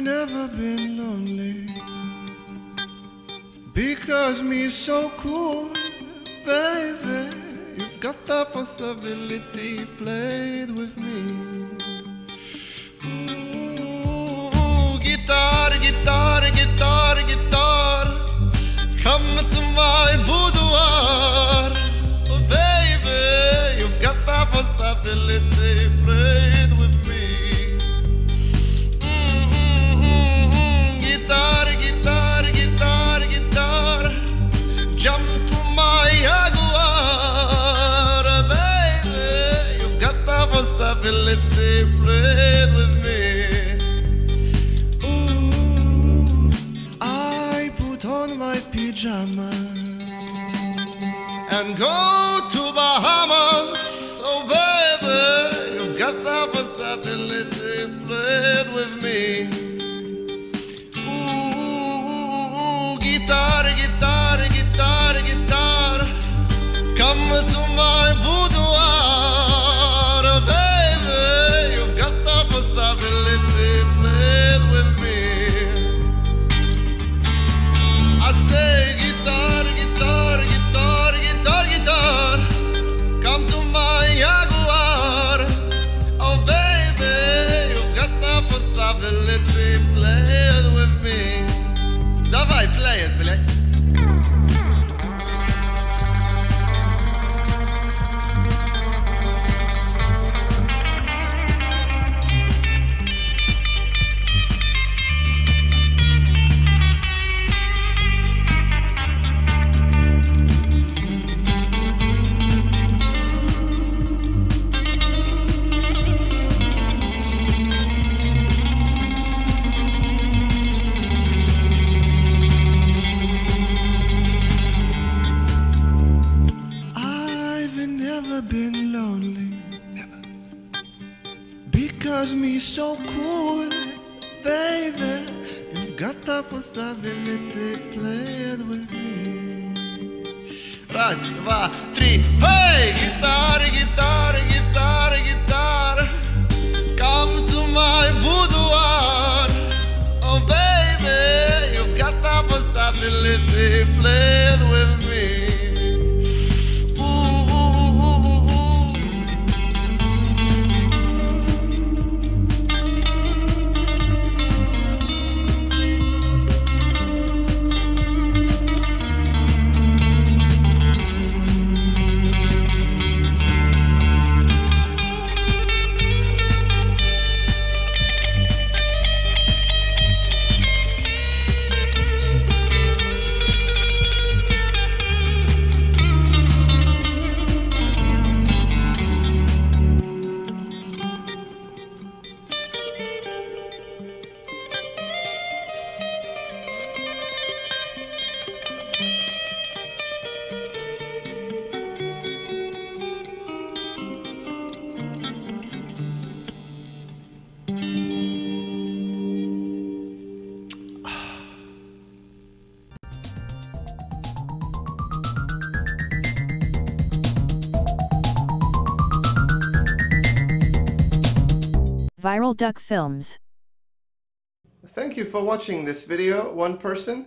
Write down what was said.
never been lonely because me so cool, baby. You've got the possibility played with me. Ooh, guitar, guitar, pajamas and go to Bahamas. Oh, baby, you've got the possibility played with me. Ooh, guitar, guitar, guitar, guitar. Come to my boudoir, never been lonely. Never. Because me so cool, baby. You've got the possibility, play it with me. Раз, два, три. Hey! Guitar, guitar, guitar, Viral Duck Films. Thank you for watching this video, one person.